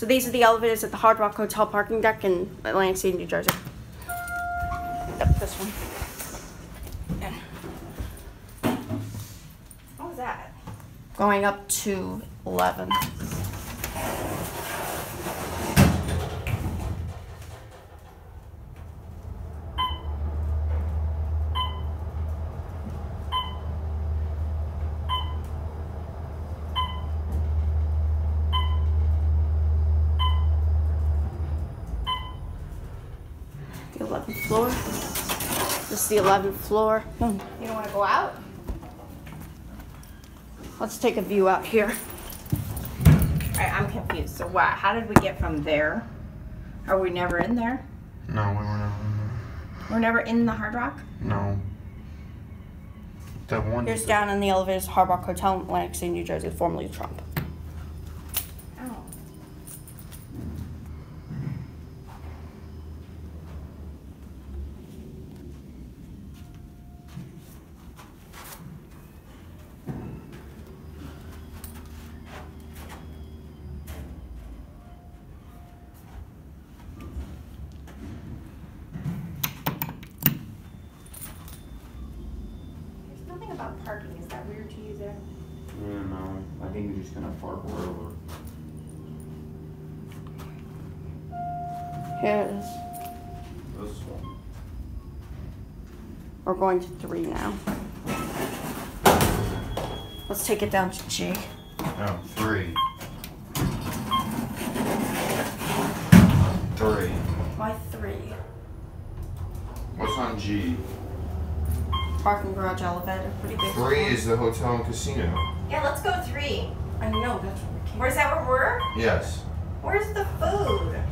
So these are the elevators at the Hard Rock Hotel parking deck in Atlantic City, New Jersey. Yep, this one. What was that? Going up to 11. 11th floor. This is the 11th floor. Hmm. You don't want to go out? Let's take a view out here. All right, I'm confused. So what? How did we get from there? Are we never in there? No, we were never in We're never in the Hard Rock? No. That one. Here's down in the elevators, Hard Rock Hotel in Atlantic City, New Jersey, formerly Trump. That weird to you there? Yeah, no. I think you're just gonna park wherever. Here it is. This one. We're going to three now. Let's take it down to G. No, three. Three. Why three? What's on G? Parking garage elevator, pretty big. Three is the hotel and casino. Yeah, let's go three. I know, that's where we came. Where's that where we're? Yes. Where's the food?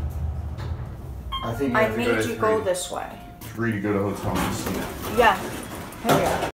I think you I have to go made to you three. go this way. Three to go to hotel and casino. Yeah. Here we are.